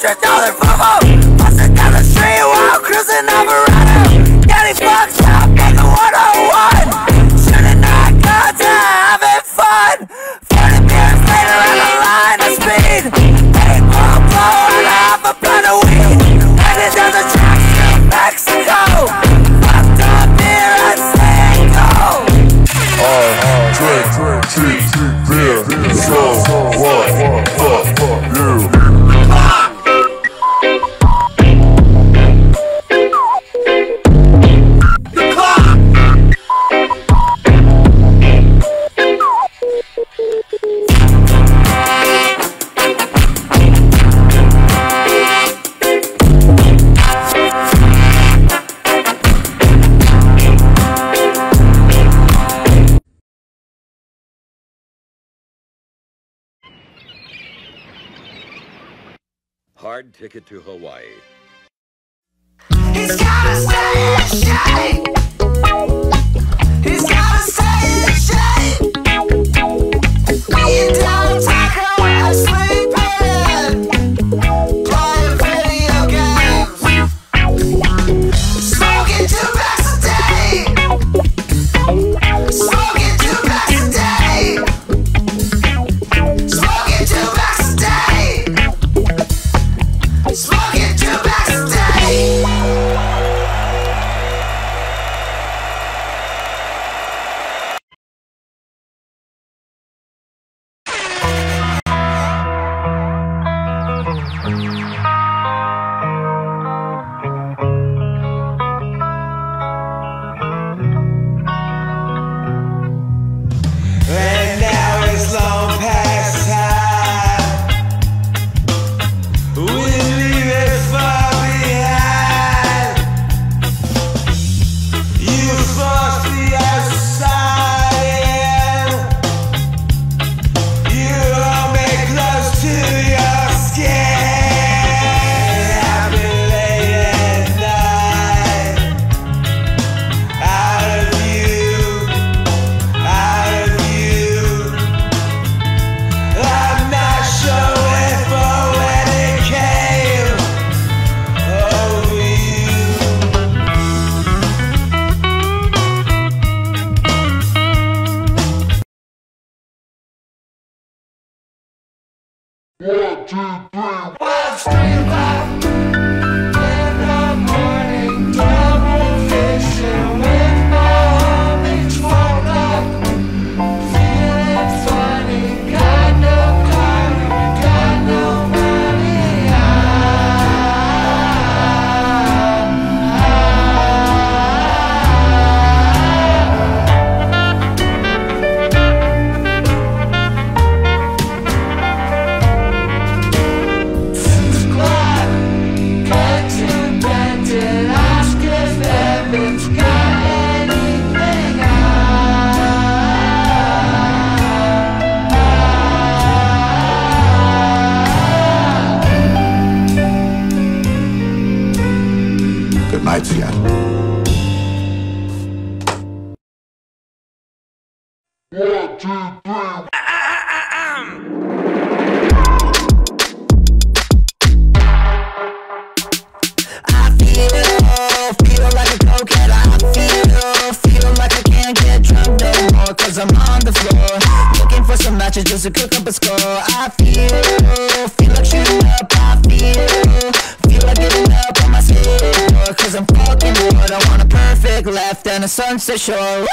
$100,000. Hard Ticket to Hawaii. One, two, three, one, street. Leipzig an. One, two, three. cause I'm on the floor. Looking for some matches just to cook up a score. I feel. sunset Show.